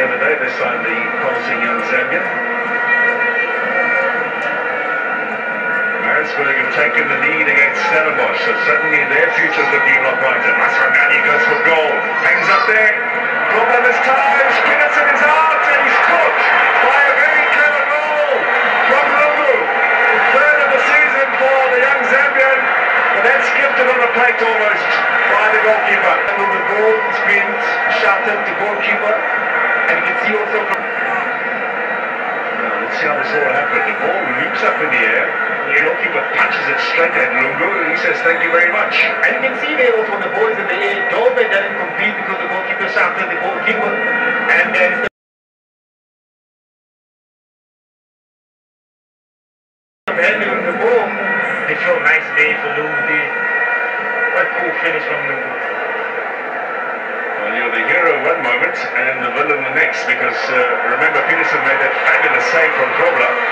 the other day, this time the promising young Zambian. Maritzburg have taken the lead against Stellenbosch, so suddenly their future's looking a lot brighter. Masrangani goes for goal, hangs up there. Problem is time, Skinnerson is out, and he's caught by a very clever goal from Lungu. Third of the season for the young Zambian, but then skipped on a plate almost see how this all happened. The ball leaps up in the air. The goalkeeper punches it straight at Lungu, and he says, thank you very much. And you can see there also when the ball is in the air, Dolbe doesn't complete because the goalkeeper shouted the goalkeeper. And then handling the ball, they show a nice day for Lungu. What a cool finish from Lungu. Well, you're the hero one moment and the villain the next because uh, remember Peterson made that fabulous save from Grobler